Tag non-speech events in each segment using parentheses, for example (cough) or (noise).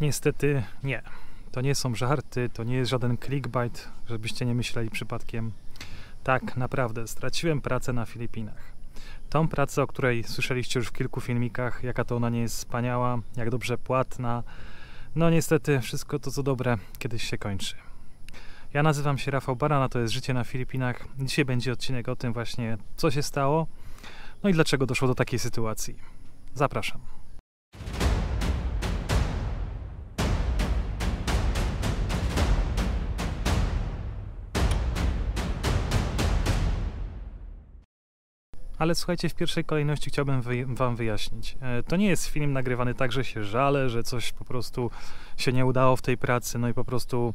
Niestety nie. To nie są żarty, to nie jest żaden clickbait, żebyście nie myśleli przypadkiem. Tak, naprawdę, straciłem pracę na Filipinach. Tą pracę, o której słyszeliście już w kilku filmikach, jaka to ona nie jest wspaniała, jak dobrze płatna. No niestety, wszystko to co dobre kiedyś się kończy. Ja nazywam się Rafał Barana, to jest Życie na Filipinach. Dzisiaj będzie odcinek o tym właśnie, co się stało, no i dlaczego doszło do takiej sytuacji. Zapraszam. Ale słuchajcie, w pierwszej kolejności chciałbym wy Wam wyjaśnić. E, to nie jest film nagrywany tak, że się żalę, że coś po prostu się nie udało w tej pracy, no i po prostu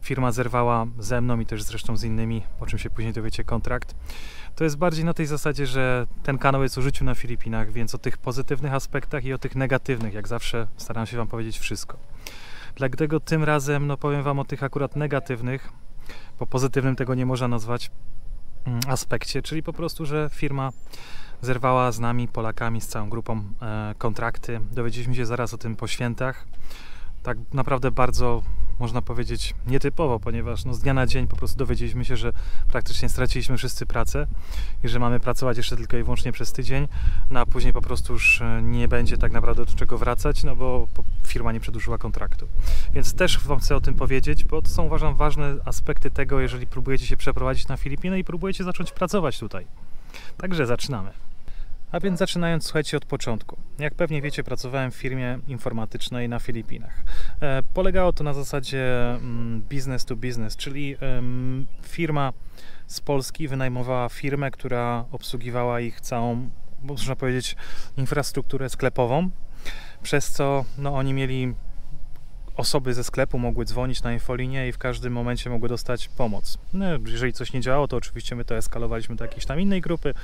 firma zerwała ze mną i też zresztą z innymi, o czym się później dowiecie, kontrakt. To jest bardziej na tej zasadzie, że ten kanał jest o życiu na Filipinach, więc o tych pozytywnych aspektach i o tych negatywnych, jak zawsze staram się Wam powiedzieć wszystko. Dlatego tym razem no, powiem Wam o tych akurat negatywnych, bo pozytywnym tego nie można nazwać, aspekcie, czyli po prostu, że firma zerwała z nami, Polakami, z całą grupą e, kontrakty. Dowiedzieliśmy się zaraz o tym po świętach. Tak naprawdę bardzo można powiedzieć, nietypowo, ponieważ no, z dnia na dzień po prostu dowiedzieliśmy się, że praktycznie straciliśmy wszyscy pracę i że mamy pracować jeszcze tylko i wyłącznie przez tydzień, no a później po prostu już e, nie będzie tak naprawdę do czego wracać, no bo firma nie przedłużyła kontraktu. Więc też Wam chcę o tym powiedzieć, bo to są uważam ważne aspekty tego, jeżeli próbujecie się przeprowadzić na Filipiny i próbujecie zacząć pracować tutaj. Także zaczynamy. A więc zaczynając, słuchajcie, od początku. Jak pewnie wiecie, pracowałem w firmie informatycznej na Filipinach. E, polegało to na zasadzie mm, business to business, czyli firma z Polski wynajmowała firmę, która obsługiwała ich całą, można powiedzieć, infrastrukturę sklepową, przez co no, oni mieli osoby ze sklepu mogły dzwonić na infolinię i w każdym momencie mogły dostać pomoc. No, jeżeli coś nie działało, to oczywiście my to eskalowaliśmy do jakiejś tam innej grupy,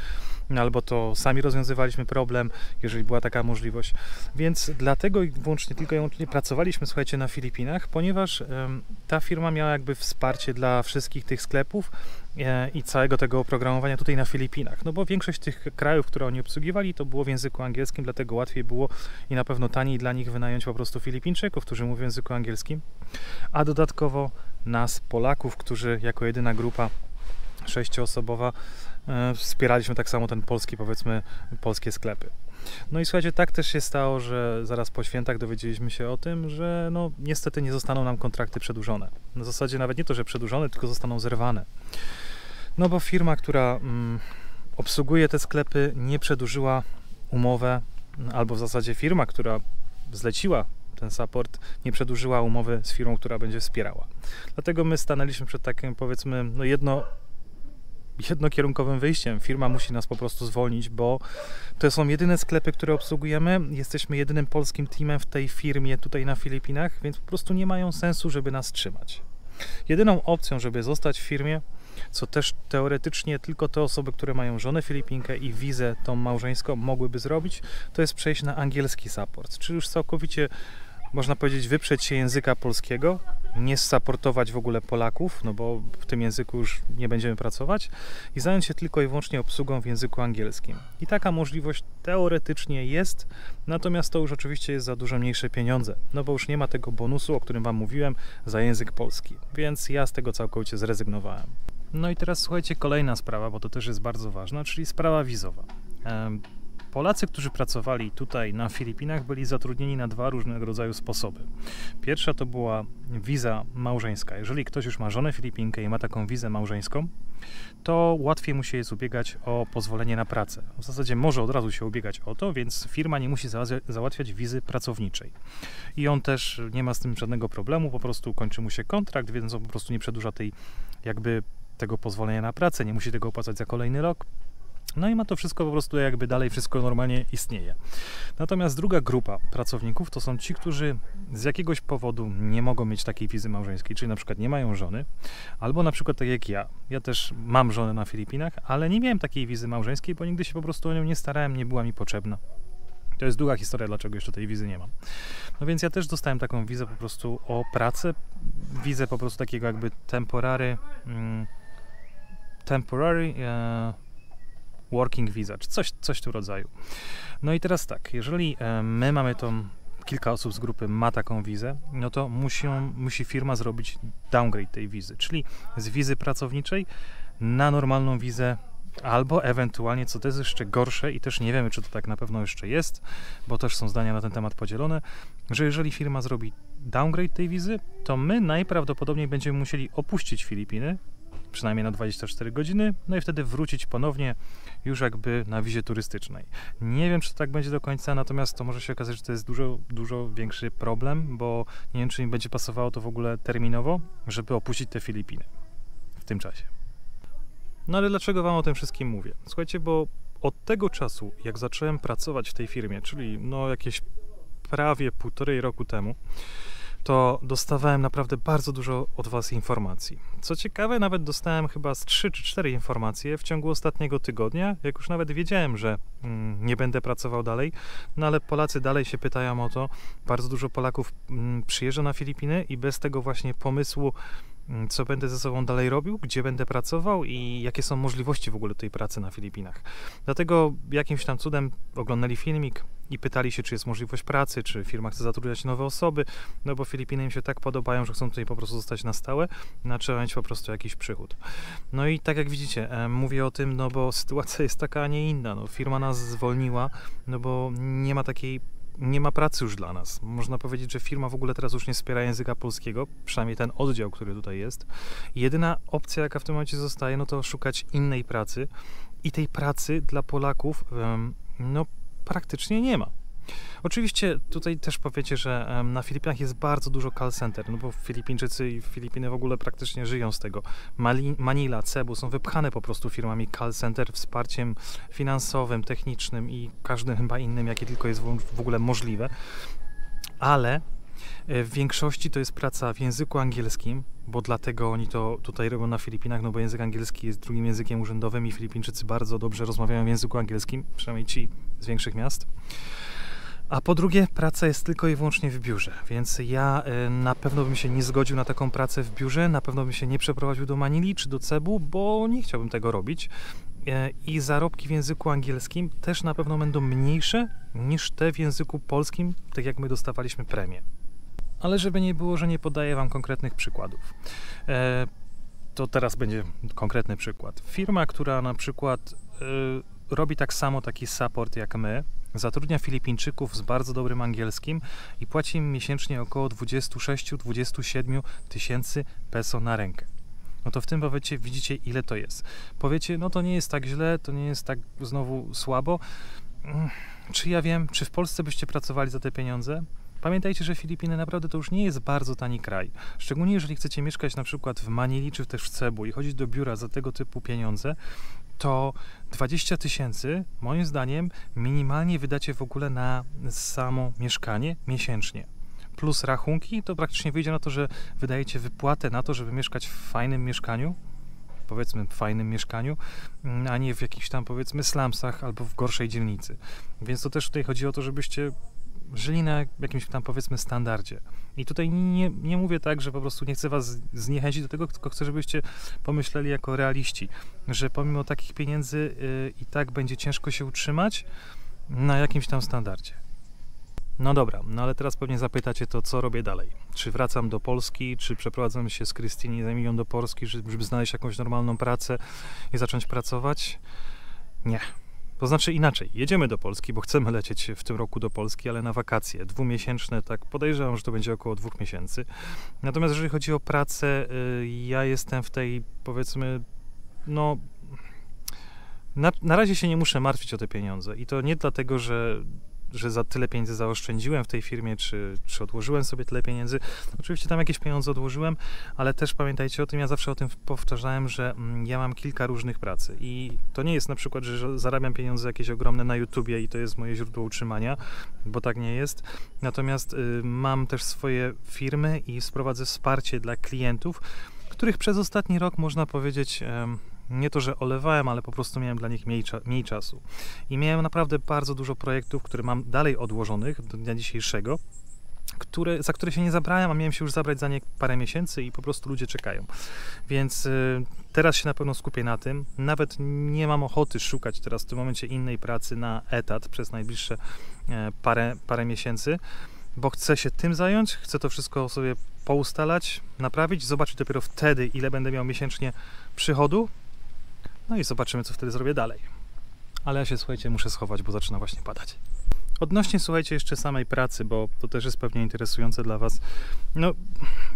albo to sami rozwiązywaliśmy problem, jeżeli była taka możliwość. Więc dlatego wyłącznie, tylko i wyłącznie pracowaliśmy, słuchajcie, na Filipinach, ponieważ ta firma miała jakby wsparcie dla wszystkich tych sklepów i całego tego oprogramowania tutaj na Filipinach. No bo większość tych krajów, które oni obsługiwali, to było w języku angielskim, dlatego łatwiej było i na pewno taniej dla nich wynająć po prostu Filipińczyków, którzy mówią w języku angielskim, a dodatkowo nas, Polaków, którzy jako jedyna grupa sześcioosobowa E, wspieraliśmy tak samo ten polski, powiedzmy, polskie sklepy. No i słuchajcie, tak też się stało, że zaraz po świętach dowiedzieliśmy się o tym, że no niestety nie zostaną nam kontrakty przedłużone. W zasadzie nawet nie to, że przedłużone, tylko zostaną zerwane. No bo firma, która mm, obsługuje te sklepy, nie przedłużyła umowę, albo w zasadzie firma, która zleciła ten support, nie przedłużyła umowy z firmą, która będzie wspierała. Dlatego my stanęliśmy przed takim, powiedzmy, no jedno jednokierunkowym wyjściem. Firma musi nas po prostu zwolnić, bo to są jedyne sklepy, które obsługujemy. Jesteśmy jedynym polskim teamem w tej firmie tutaj na Filipinach, więc po prostu nie mają sensu, żeby nas trzymać. Jedyną opcją, żeby zostać w firmie, co też teoretycznie tylko te osoby, które mają żonę Filipinkę i wizę tą małżeńską mogłyby zrobić, to jest przejść na angielski support, czyli już całkowicie można powiedzieć, wyprzeć się języka polskiego, nie saportować w ogóle Polaków, no bo w tym języku już nie będziemy pracować i zająć się tylko i wyłącznie obsługą w języku angielskim. I taka możliwość teoretycznie jest, natomiast to już oczywiście jest za dużo mniejsze pieniądze, no bo już nie ma tego bonusu, o którym Wam mówiłem, za język polski, więc ja z tego całkowicie zrezygnowałem. No i teraz słuchajcie, kolejna sprawa, bo to też jest bardzo ważna, czyli sprawa wizowa. Polacy, którzy pracowali tutaj na Filipinach, byli zatrudnieni na dwa różnego rodzaju sposoby. Pierwsza to była wiza małżeńska. Jeżeli ktoś już ma żonę Filipinkę i ma taką wizę małżeńską, to łatwiej mu się jest ubiegać o pozwolenie na pracę. W zasadzie może od razu się ubiegać o to, więc firma nie musi załatwiać wizy pracowniczej. I on też nie ma z tym żadnego problemu, po prostu kończy mu się kontrakt, więc on po prostu nie przedłuża tej jakby tego pozwolenia na pracę, nie musi tego opłacać za kolejny rok, no i ma to wszystko po prostu jakby dalej wszystko normalnie istnieje. Natomiast druga grupa pracowników to są ci, którzy z jakiegoś powodu nie mogą mieć takiej wizy małżeńskiej, czyli na przykład nie mają żony, albo na przykład tak jak ja. Ja też mam żonę na Filipinach, ale nie miałem takiej wizy małżeńskiej, bo nigdy się po prostu o nią nie starałem, nie była mi potrzebna. To jest długa historia, dlaczego jeszcze tej wizy nie mam. No więc ja też dostałem taką wizę po prostu o pracę, wizę po prostu takiego jakby temporary, mm, temporary, e, working visa, czy coś, coś w tym rodzaju. No i teraz tak, jeżeli e, my mamy tą kilka osób z grupy ma taką wizę, no to muszą, musi firma zrobić downgrade tej wizy, czyli z wizy pracowniczej na normalną wizę Albo ewentualnie, co to jest jeszcze gorsze, i też nie wiemy, czy to tak na pewno jeszcze jest, bo też są zdania na ten temat podzielone, że jeżeli firma zrobi downgrade tej wizy, to my najprawdopodobniej będziemy musieli opuścić Filipiny, przynajmniej na 24 godziny, no i wtedy wrócić ponownie już jakby na wizie turystycznej. Nie wiem, czy tak będzie do końca, natomiast to może się okazać, że to jest dużo, dużo większy problem, bo nie wiem, czy mi będzie pasowało to w ogóle terminowo, żeby opuścić te Filipiny w tym czasie. No ale dlaczego Wam o tym wszystkim mówię? Słuchajcie, bo od tego czasu, jak zacząłem pracować w tej firmie, czyli no jakieś prawie półtorej roku temu, to dostawałem naprawdę bardzo dużo od Was informacji. Co ciekawe, nawet dostałem chyba z 3 czy 4 informacje w ciągu ostatniego tygodnia, jak już nawet wiedziałem, że mm, nie będę pracował dalej, no ale Polacy dalej się pytają o to. Bardzo dużo Polaków mm, przyjeżdża na Filipiny i bez tego właśnie pomysłu Mm, co będę ze sobą dalej robił, gdzie będę pracował i jakie są możliwości w ogóle tej pracy na Filipinach. Dlatego jakimś tam cudem oglądali filmik i pytali się, czy jest możliwość pracy, czy firma chce zatrudniać nowe osoby, no bo Filipiny im się tak podobają, że chcą tutaj po prostu zostać na stałe, no trzeba mieć po prostu jakiś przychód. No i tak jak widzicie, mówię o tym, no bo (laughs) sytuacja jest taka, a nie inna. No, firma nas zwolniła, no bo nie ma takiej nie ma pracy już dla nas. Można powiedzieć, że firma w ogóle teraz już nie wspiera języka polskiego, przynajmniej ten oddział, który tutaj jest. Jedyna opcja, jaka w tym momencie zostaje, no to szukać innej pracy i tej pracy dla Polaków no praktycznie nie ma. Oczywiście tutaj też powiecie, że na Filipinach jest bardzo dużo call center, no bo Filipińczycy i Filipiny w ogóle praktycznie żyją z tego. Manila, Cebu są wypchane po prostu firmami call center wsparciem finansowym, technicznym i każdym chyba innym, jakie tylko jest w ogóle możliwe. Ale w większości to jest praca w języku angielskim, bo dlatego oni to tutaj robią na Filipinach, no bo język angielski jest drugim językiem urzędowym i Filipińczycy bardzo dobrze rozmawiają w języku angielskim, przynajmniej ci z większych miast. A po drugie, praca jest tylko i wyłącznie w biurze, więc ja y, na pewno bym się nie zgodził na taką pracę w biurze, na pewno bym się nie przeprowadził do Manili czy do Cebu, bo nie chciałbym tego robić. Y, I zarobki w języku angielskim też na pewno będą mniejsze niż te w języku polskim, tak jak my dostawaliśmy premię. Ale żeby nie było, że nie podaję Wam konkretnych przykładów. E, to teraz będzie konkretny przykład. Firma, która na przykład robi tak samo taki support jak my, Zatrudnia Filipińczyków z bardzo dobrym angielskim i płaci im miesięcznie około 26-27 tysięcy peso na rękę. No to w tym powiecie widzicie ile to jest. Powiecie, no to nie jest tak źle, to nie jest tak znowu słabo. Mm, czy ja wiem, czy w Polsce byście pracowali za te pieniądze? Pamiętajcie, że Filipiny naprawdę to już nie jest bardzo tani kraj. Szczególnie jeżeli chcecie mieszkać na przykład w Manili czy też w Cebu i chodzić do biura za tego typu pieniądze, to 20 tysięcy, moim zdaniem, minimalnie wydacie w ogóle na samo mieszkanie miesięcznie. Plus rachunki, to praktycznie wyjdzie na to, że wydajecie wypłatę na to, żeby mieszkać w fajnym mieszkaniu, powiedzmy fajnym mieszkaniu, a nie w jakichś tam powiedzmy slumsach albo w gorszej dzielnicy. Więc to też tutaj chodzi o to, żebyście żyli na jakimś tam powiedzmy standardzie. I tutaj nie, nie mówię tak, że po prostu nie chcę was zniechęcić do tego, tylko chcę, żebyście pomyśleli jako realiści, że pomimo takich pieniędzy yy, i tak będzie ciężko się utrzymać na jakimś tam standardzie. No dobra, no ale teraz pewnie zapytacie to, co robię dalej. Czy wracam do Polski, czy przeprowadzam się z Krystyni za milion do Polski, żeby znaleźć jakąś normalną pracę i zacząć pracować? Nie. To znaczy inaczej, jedziemy do Polski, bo chcemy lecieć w tym roku do Polski, ale na wakacje dwumiesięczne, tak podejrzewam, że to będzie około dwóch miesięcy. Natomiast jeżeli chodzi o pracę, y, ja jestem w tej, powiedzmy, no na, na razie się nie muszę martwić o te pieniądze i to nie dlatego, że że za tyle pieniędzy zaoszczędziłem w tej firmie, czy, czy odłożyłem sobie tyle pieniędzy. Oczywiście tam jakieś pieniądze odłożyłem, ale też pamiętajcie o tym, ja zawsze o tym powtarzałem, że mm, ja mam kilka różnych pracy i to nie jest na przykład, że zarabiam pieniądze jakieś ogromne na YouTubie i to jest moje źródło utrzymania, bo tak nie jest. Natomiast y, mam też swoje firmy i sprowadzę wsparcie dla klientów, których przez ostatni rok można powiedzieć nie to, że olewałem, ale po prostu miałem dla nich mniej, mniej czasu. I miałem naprawdę bardzo dużo projektów, które mam dalej odłożonych do dnia dzisiejszego, które, za które się nie zabrałem, a miałem się już zabrać za nie parę miesięcy i po prostu ludzie czekają. Więc y, teraz się na pewno skupię na tym. Nawet nie mam ochoty szukać teraz w tym momencie innej pracy na etat przez najbliższe y, parę, parę miesięcy bo chcę się tym zająć, chcę to wszystko sobie poustalać, naprawić, zobaczyć dopiero wtedy, ile będę miał miesięcznie przychodu. No i zobaczymy, co wtedy zrobię dalej. Ale ja się, słuchajcie, muszę schować, bo zaczyna właśnie padać. Odnośnie, słuchajcie, jeszcze samej pracy, bo to też jest pewnie interesujące dla Was. No,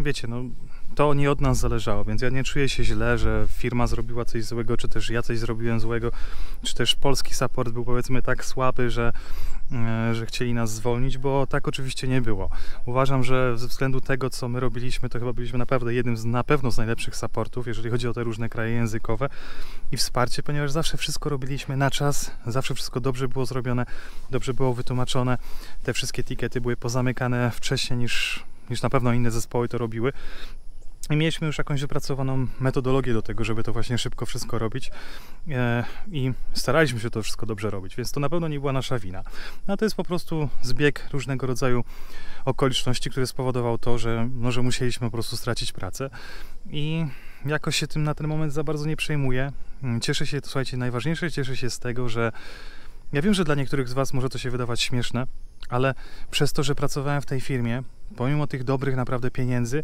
wiecie, no, to nie od nas zależało, więc ja nie czuję się źle, że firma zrobiła coś złego, czy też ja coś zrobiłem złego, czy też polski support był powiedzmy tak słaby, że, e, że chcieli nas zwolnić, bo tak oczywiście nie było. Uważam, że ze względu tego, co my robiliśmy, to chyba byliśmy naprawdę jednym z na pewno z najlepszych supportów, jeżeli chodzi o te różne kraje językowe i wsparcie, ponieważ zawsze wszystko robiliśmy na czas, zawsze wszystko dobrze było zrobione, dobrze było wytłumaczone, te wszystkie tikety były pozamykane wcześniej niż niż na pewno inne zespoły to robiły. I mieliśmy już jakąś wypracowaną metodologię do tego, żeby to właśnie szybko wszystko robić e, i staraliśmy się to wszystko dobrze robić, więc to na pewno nie była nasza wina. No, to jest po prostu zbieg różnego rodzaju okoliczności, który spowodował to, że, no, że musieliśmy po prostu stracić pracę i jakoś się tym na ten moment za bardzo nie przejmuję. Cieszę się, to słuchajcie, najważniejsze cieszę się z tego, że ja wiem, że dla niektórych z Was może to się wydawać śmieszne, ale przez to, że pracowałem w tej firmie, pomimo tych dobrych naprawdę pieniędzy,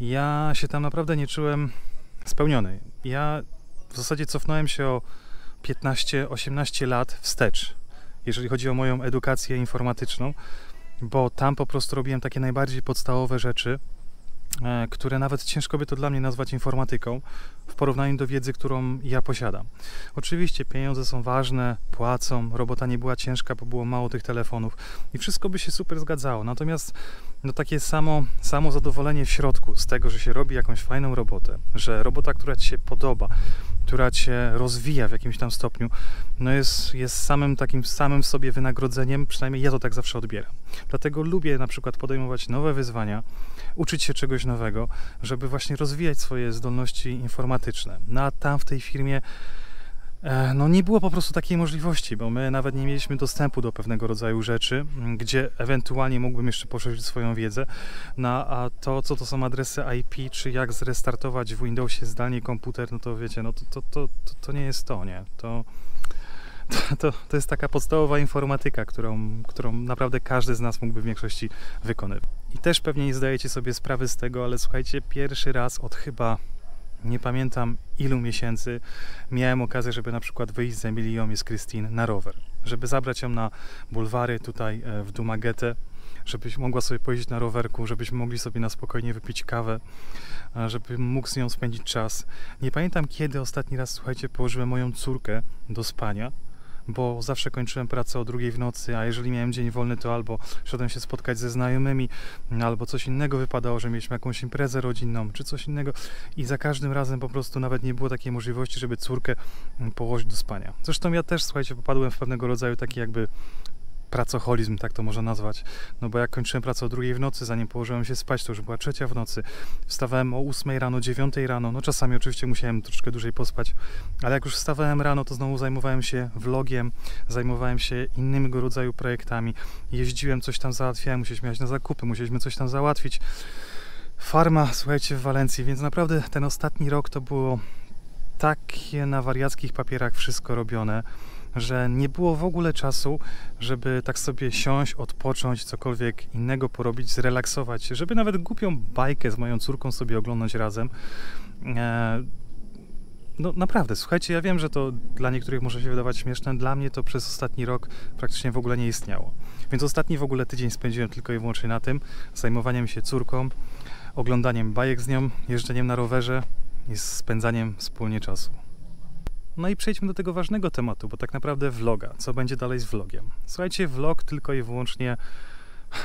ja się tam naprawdę nie czułem spełniony. Ja w zasadzie cofnąłem się o 15-18 lat wstecz, jeżeli chodzi o moją edukację informatyczną, bo tam po prostu robiłem takie najbardziej podstawowe rzeczy, które nawet ciężko by to dla mnie nazwać informatyką w porównaniu do wiedzy, którą ja posiadam. Oczywiście pieniądze są ważne, płacą, robota nie była ciężka, bo było mało tych telefonów i wszystko by się super zgadzało. Natomiast no takie samo, samo zadowolenie w środku z tego, że się robi jakąś fajną robotę, że robota, która ci się podoba, która cię rozwija w jakimś tam stopniu, no jest, jest samym takim samym sobie wynagrodzeniem, przynajmniej ja to tak zawsze odbieram. Dlatego lubię na przykład podejmować nowe wyzwania, uczyć się czegoś nowego, żeby właśnie rozwijać swoje zdolności informatyczne. No a tam w tej firmie e, no nie było po prostu takiej możliwości, bo my nawet nie mieliśmy dostępu do pewnego rodzaju rzeczy, gdzie ewentualnie mógłbym jeszcze poszerzyć swoją wiedzę. No a to, co to są adresy IP, czy jak zrestartować w Windowsie zdalnie komputer, no to wiecie, no to, to, to, to, to nie jest to, nie? To, (laughs) to, to jest taka podstawowa informatyka, którą, którą naprawdę każdy z nas mógłby w większości wykonywać. I też pewnie nie zdajecie sobie sprawy z tego, ale słuchajcie, pierwszy raz od chyba nie pamiętam ilu miesięcy miałem okazję, żeby na przykład wyjść z Emilią i z Christine na rower, żeby zabrać ją na bulwary tutaj e, w Dumagetę, żebyś mogła sobie pojeździć na rowerku, żebyśmy mogli sobie na spokojnie wypić kawę, żeby mógł z nią spędzić czas. Nie pamiętam kiedy ostatni raz, słuchajcie, położyłem moją córkę do spania, bo zawsze kończyłem pracę o drugiej w nocy, a jeżeli miałem dzień wolny, to albo szedłem się spotkać ze znajomymi, albo coś innego wypadało, że mieliśmy jakąś imprezę rodzinną, czy coś innego i za każdym razem po prostu nawet nie było takiej możliwości, żeby córkę położyć do spania. Zresztą ja też, słuchajcie, popadłem w pewnego rodzaju taki jakby pracoholizm, tak to można nazwać. No bo jak kończyłem pracę o drugiej w nocy, zanim położyłem się spać, to już była trzecia w nocy. Wstawałem o ósmej rano, dziewiątej rano. No czasami oczywiście musiałem troszkę dłużej pospać, ale jak już wstawałem rano, to znowu zajmowałem się vlogiem, zajmowałem się innymi rodzaju projektami. Jeździłem, coś tam załatwiałem, musieliśmy jechać na zakupy, musieliśmy coś tam załatwić. Farma, słuchajcie, w Walencji, więc naprawdę ten ostatni rok to było takie na wariackich papierach wszystko robione że nie było w ogóle czasu, żeby tak sobie siąść, odpocząć, cokolwiek innego porobić, zrelaksować żeby nawet głupią bajkę z moją córką sobie oglądać razem. E, no naprawdę, słuchajcie, ja wiem, że to dla niektórych może się wydawać śmieszne, dla mnie to przez ostatni rok praktycznie w ogóle nie istniało. Więc ostatni w ogóle tydzień spędziłem tylko i wyłącznie na tym, zajmowaniem się córką, oglądaniem bajek z nią, jeżdżeniem na rowerze i spędzaniem wspólnie czasu. No i przejdźmy do tego ważnego tematu, bo tak naprawdę vloga. Co będzie dalej z vlogiem? Słuchajcie, vlog tylko i wyłącznie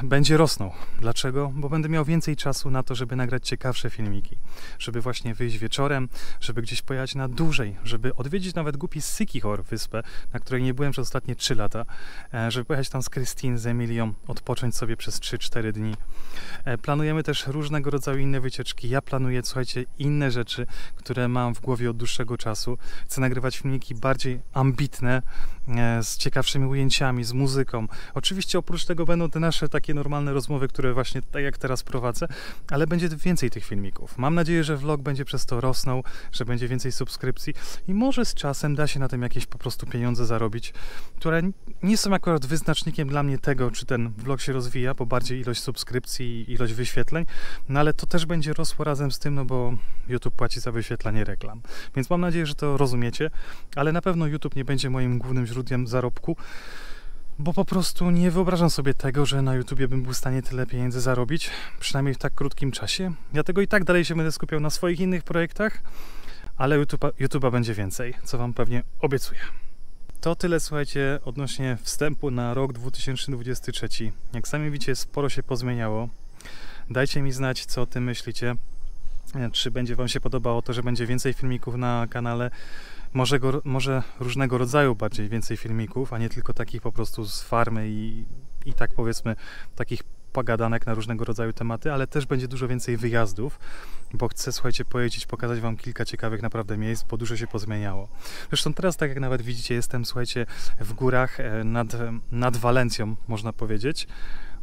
będzie rosnął. Dlaczego? Bo będę miał więcej czasu na to, żeby nagrać ciekawsze filmiki, żeby właśnie wyjść wieczorem, żeby gdzieś pojechać na dłużej, żeby odwiedzić nawet głupi Sykichor wyspę, na której nie byłem przez ostatnie 3 lata, e, żeby pojechać tam z Christine, z Emilią, odpocząć sobie przez 3-4 dni. E, planujemy też różnego rodzaju inne wycieczki. Ja planuję, słuchajcie, inne rzeczy, które mam w głowie od dłuższego czasu. Chcę nagrywać filmiki bardziej ambitne, z ciekawszymi ujęciami, z muzyką. Oczywiście oprócz tego będą te nasze takie normalne rozmowy, które właśnie tak jak teraz prowadzę, ale będzie więcej tych filmików. Mam nadzieję, że vlog będzie przez to rosnął, że będzie więcej subskrypcji i może z czasem da się na tym jakieś po prostu pieniądze zarobić, które nie są akurat wyznacznikiem dla mnie tego, czy ten vlog się rozwija, bo bardziej ilość subskrypcji i ilość wyświetleń, no ale to też będzie rosło razem z tym, no bo YouTube płaci za wyświetlanie reklam. Więc mam nadzieję, że to rozumiecie, ale na pewno YouTube nie będzie moim głównym źródłem zarobku, bo po prostu nie wyobrażam sobie tego, że na YouTubie bym był w stanie tyle pieniędzy zarobić, przynajmniej w tak krótkim czasie. Ja tego i tak dalej się będę skupiał na swoich innych projektach, ale YouTube'a, YouTube'a będzie więcej, co Wam pewnie obiecuję. To tyle, słuchajcie, odnośnie wstępu na rok 2023. Jak sami widzicie, sporo się pozmieniało. Dajcie mi znać, co o tym myślicie. Czy będzie Wam się podobało to, że będzie więcej filmików na kanale, może, go, może różnego rodzaju bardziej więcej filmików, a nie tylko takich po prostu z farmy i, i tak powiedzmy takich pogadanek na różnego rodzaju tematy, ale też będzie dużo więcej wyjazdów, bo chcę, słuchajcie, pojeździć, pokazać Wam kilka ciekawych naprawdę miejsc, bo dużo się pozmieniało. Zresztą teraz, tak jak nawet widzicie, jestem, słuchajcie, w górach e, nad, nad Walencją, można powiedzieć,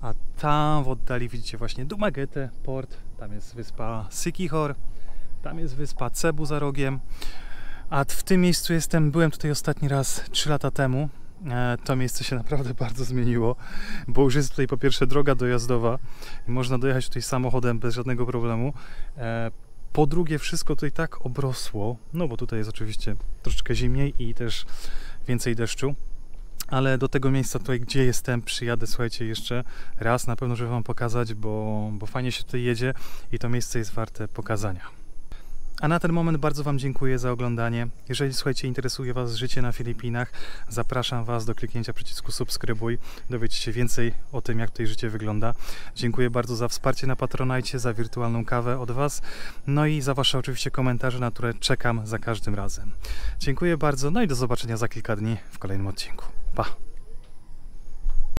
a tam w oddali widzicie właśnie Dumagetę, port, tam jest wyspa Sikihor, tam jest wyspa Cebu za rogiem, a w tym miejscu jestem, byłem tutaj ostatni raz 3 lata temu. E, to miejsce się naprawdę (laughs) bardzo zmieniło, bo już jest tutaj po pierwsze droga dojazdowa i można dojechać tutaj samochodem bez żadnego problemu. E, po drugie, wszystko tutaj tak obrosło, no bo tutaj jest oczywiście troszeczkę zimniej i też więcej deszczu. Ale do tego miejsca tutaj, gdzie jestem, przyjadę, słuchajcie, jeszcze raz na pewno, żeby Wam pokazać, bo, bo fajnie się tutaj jedzie i to miejsce jest warte pokazania. A na ten moment bardzo Wam dziękuję za oglądanie. Jeżeli słuchajcie, interesuje Was życie na Filipinach, zapraszam Was do kliknięcia przycisku subskrybuj. Dowiecie się więcej o tym, jak tutaj życie wygląda. Dziękuję bardzo za wsparcie na Patronajcie, za wirtualną kawę od Was, no i za Wasze oczywiście komentarze, na które czekam za każdym razem. Dziękuję bardzo, no i do zobaczenia za kilka dni w kolejnym odcinku. Pa!